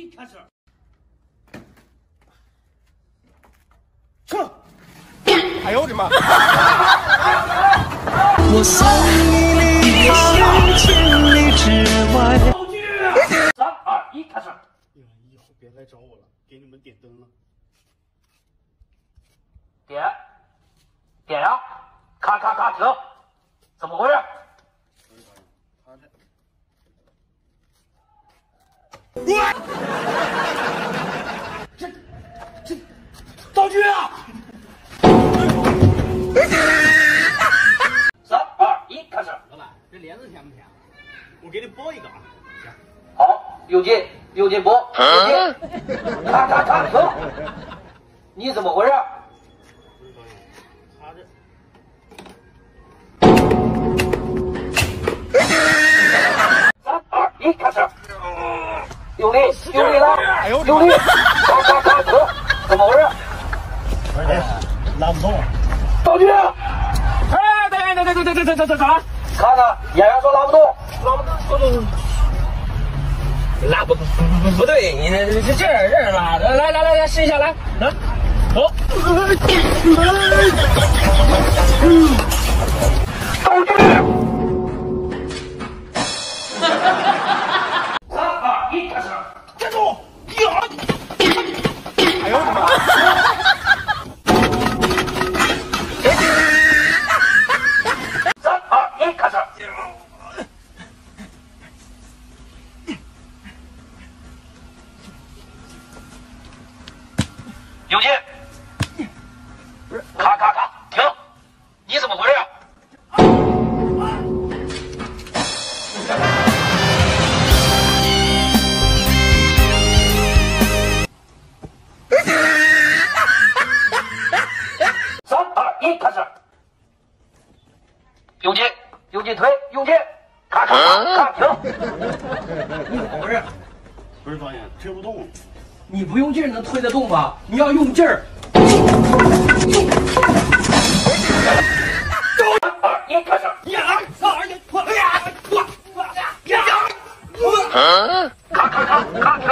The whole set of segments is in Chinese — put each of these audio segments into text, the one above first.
一，开始。撤！哎呦我的妈！我送你离开千里之外。道具。三二一，开始。你们以后别来找我了，给你们点灯了。点，点呀！咔咔咔，停！怎么回事？他这这道具啊！三二一，开始。老板，这帘子甜不甜？我给你剥一个啊。好，有劲，有劲播，有劲，咔咔咔，停！你怎么回事？不是导演，他这三二一，开始！用力，用力拉，用力！咔咔咔，停！怎么回事？拉不动。道具！哎，等等等等等等等等？看看，演员说拉不动，拉不动，拉不动，不不对，你这这这这拉的，来来来来，试一下，来来，走。道具！三二一，开始！站住！呀！哎有劲！不是，咔咔咔，停！你怎么回事？三二一，开始！用劲，用劲推，用劲，咔咔咔，停！你怎么回事？不是导演，推不动。你不用劲儿能推得动吗？你要用劲儿。三二一，开始！呀，三二一，破！哎呀，破！呀呀！咔咔咔咔，停！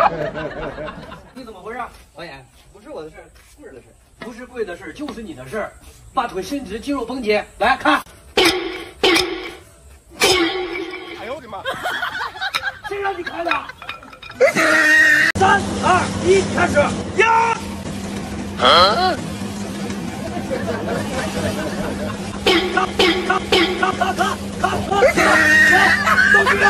你怎么回事？导演，不是我的事，贵儿。的事。不是贵的事，就是你的事。把腿伸直，肌肉绷紧。来看，哎呦我的妈！谁让你开的？三二一，开始！呀！咔咔咔咔咔咔咔！来，道具啊！